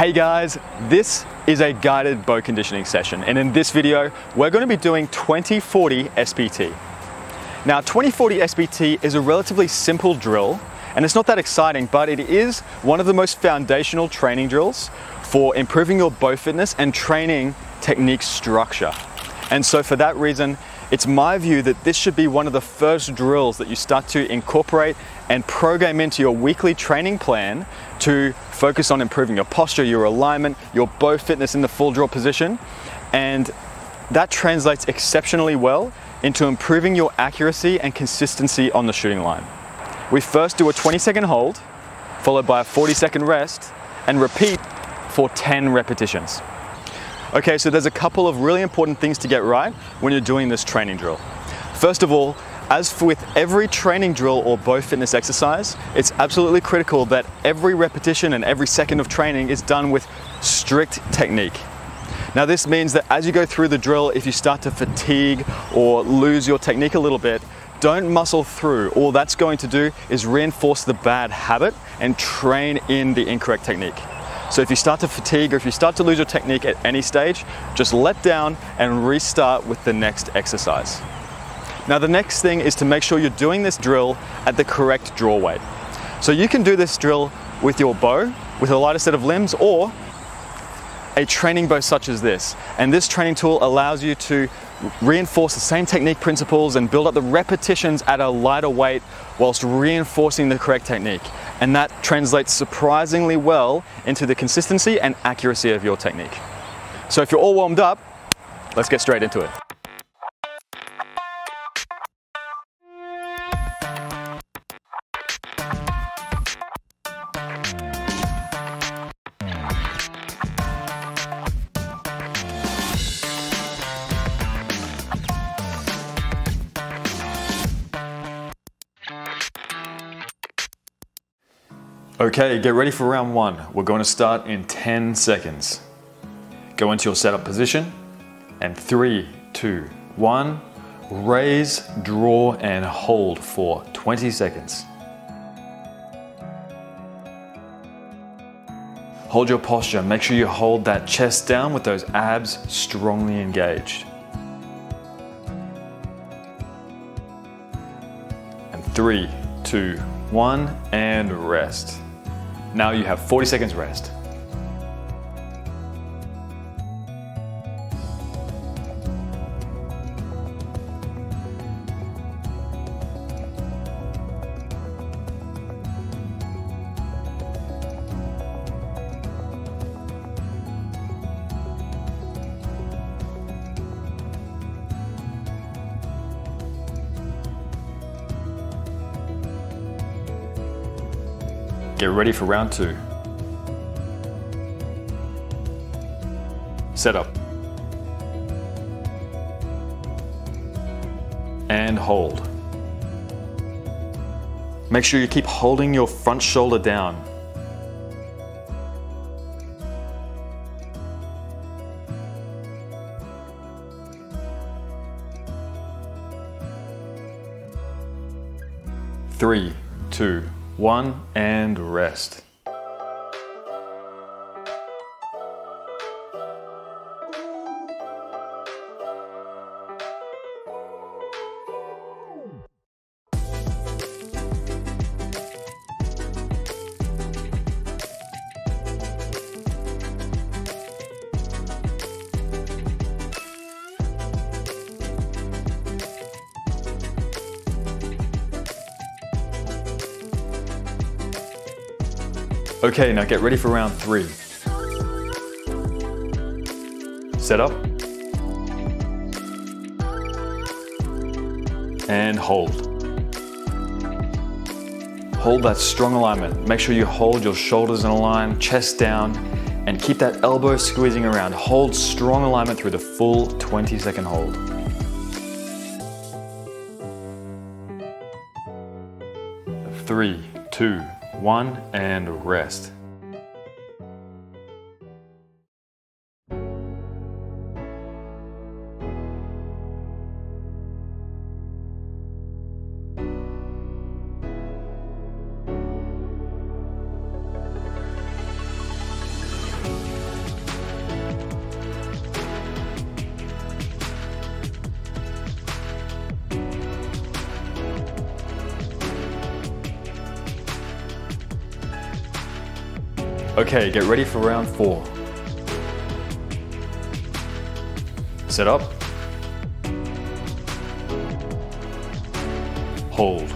Hey guys, this is a guided bow conditioning session and in this video we're going to be doing 2040 SPT. Now 2040 SPT is a relatively simple drill and it's not that exciting but it is one of the most foundational training drills for improving your bow fitness and training technique structure. And so for that reason it's my view that this should be one of the first drills that you start to incorporate and program into your weekly training plan to focus on improving your posture, your alignment, your bow fitness in the full draw position. And that translates exceptionally well into improving your accuracy and consistency on the shooting line. We first do a 20 second hold, followed by a 40 second rest, and repeat for 10 repetitions. Okay, so there's a couple of really important things to get right when you're doing this training drill. First of all, as with every training drill or bow fitness exercise, it's absolutely critical that every repetition and every second of training is done with strict technique. Now this means that as you go through the drill, if you start to fatigue or lose your technique a little bit, don't muscle through. All that's going to do is reinforce the bad habit and train in the incorrect technique. So if you start to fatigue or if you start to lose your technique at any stage, just let down and restart with the next exercise. Now the next thing is to make sure you're doing this drill at the correct draw weight. So you can do this drill with your bow, with a lighter set of limbs, or a training bow such as this. And this training tool allows you to reinforce the same technique principles and build up the repetitions at a lighter weight whilst reinforcing the correct technique. And that translates surprisingly well into the consistency and accuracy of your technique. So if you're all warmed up, let's get straight into it. Okay, get ready for round one. We're going to start in 10 seconds. Go into your setup position and three, two, one, raise, draw, and hold for 20 seconds. Hold your posture. Make sure you hold that chest down with those abs strongly engaged. And three, two, one, and rest. Now you have 40 seconds rest. Get ready for round two. Set up. And hold. Make sure you keep holding your front shoulder down. Three, two, one, and rest. Okay, now get ready for round three. Set up. And hold. Hold that strong alignment. Make sure you hold your shoulders in a line, chest down, and keep that elbow squeezing around. Hold strong alignment through the full 20 second hold. Three, two, one, and rest. Okay, get ready for round four. Set up. Hold.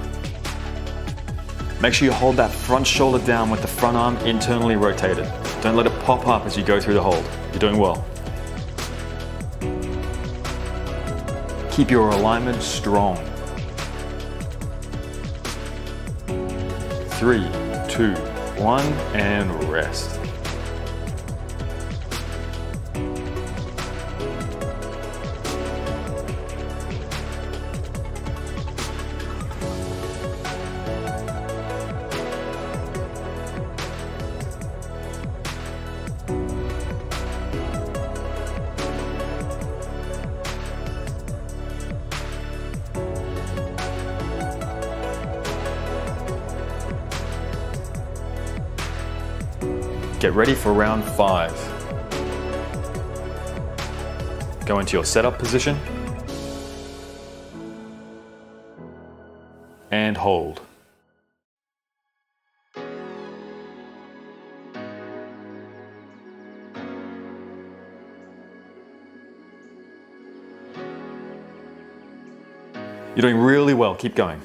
Make sure you hold that front shoulder down with the front arm internally rotated. Don't let it pop up as you go through the hold. You're doing well. Keep your alignment strong. Three, two, one, and rest. Get ready for round five. Go into your setup position and hold. You're doing really well, keep going.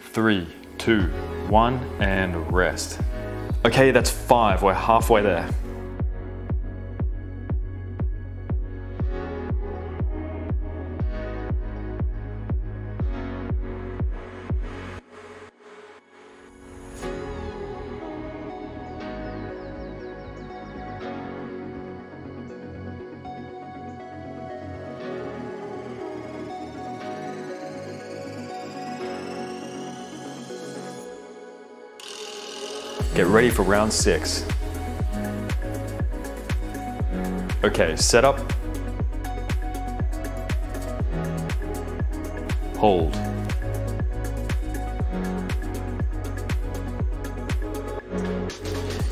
Three, two, one, and rest. Okay, that's five, we're halfway there. Get ready for round six. Okay, set up. Hold.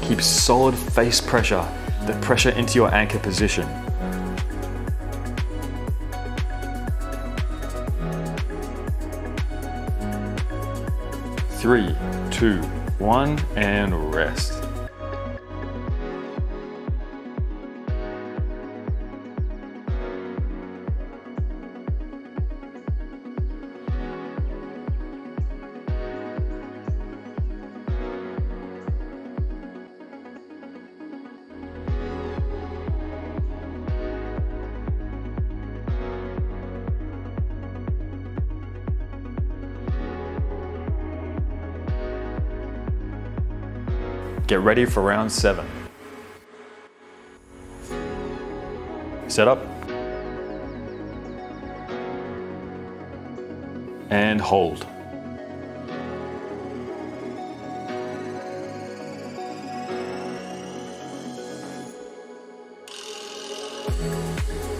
Keep solid face pressure, the pressure into your anchor position. Three, two, one, and rest. Get ready for round seven. Set up. And hold.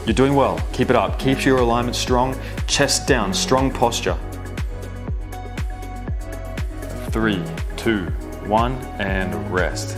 You're doing well. Keep it up. Keep your alignment strong. Chest down. Strong posture. Three, two, one, and rest.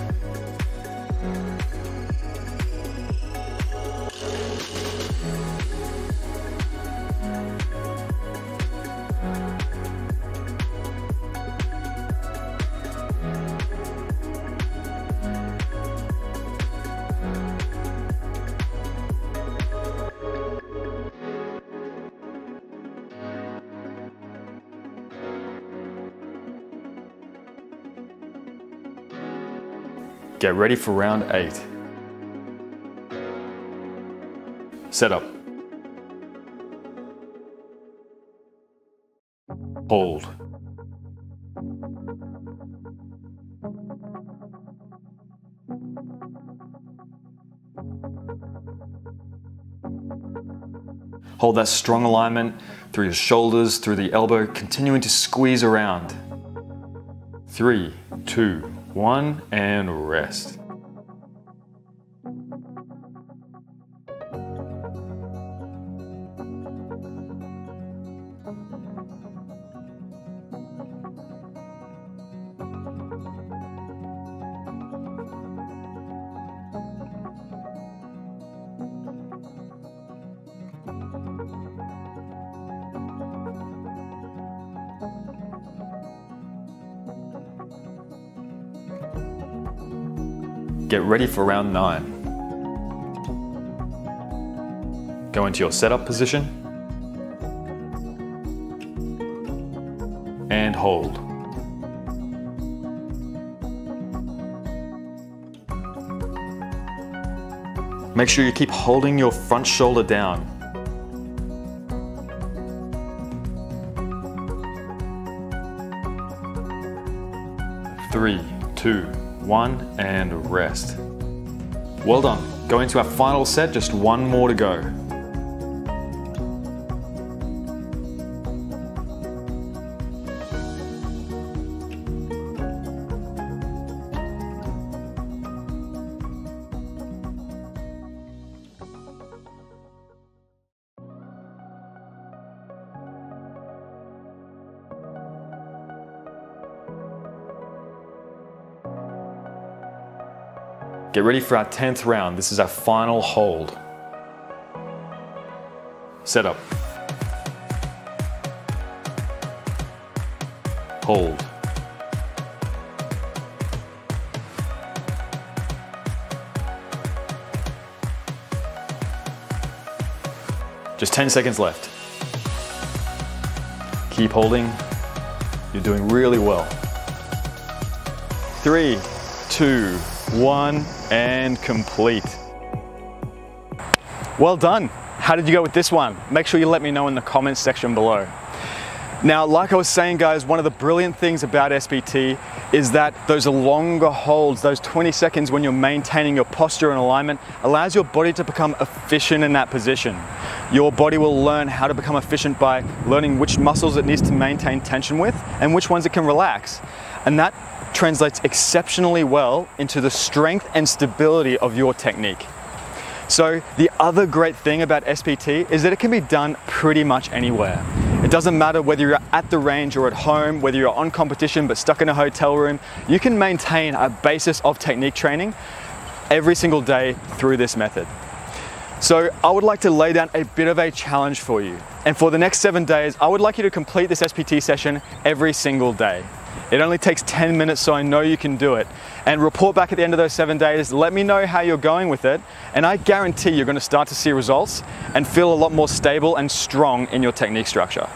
Get ready for round eight. Set up. Hold. Hold that strong alignment through your shoulders, through the elbow, continuing to squeeze around. Three, two, one, and rest. Get ready for round nine. Go into your setup position and hold. Make sure you keep holding your front shoulder down. Three, two, one, and rest. Well done. Going to our final set, just one more to go. Get ready for our 10th round. This is our final hold. Set up. Hold. Just 10 seconds left. Keep holding. You're doing really well. Three, two, one, and complete. Well done. How did you go with this one? Make sure you let me know in the comments section below. Now, like I was saying, guys, one of the brilliant things about SPT is that those longer holds, those 20 seconds when you're maintaining your posture and alignment, allows your body to become efficient in that position. Your body will learn how to become efficient by learning which muscles it needs to maintain tension with and which ones it can relax. And that translates exceptionally well into the strength and stability of your technique. So the other great thing about SPT is that it can be done pretty much anywhere. It doesn't matter whether you're at the range or at home, whether you're on competition but stuck in a hotel room, you can maintain a basis of technique training every single day through this method. So I would like to lay down a bit of a challenge for you. And for the next seven days, I would like you to complete this SPT session every single day. It only takes 10 minutes, so I know you can do it. And report back at the end of those seven days. Let me know how you're going with it. And I guarantee you're going to start to see results and feel a lot more stable and strong in your technique structure.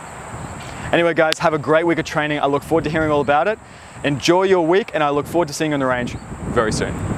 Anyway, guys, have a great week of training. I look forward to hearing all about it. Enjoy your week, and I look forward to seeing you on the range very soon.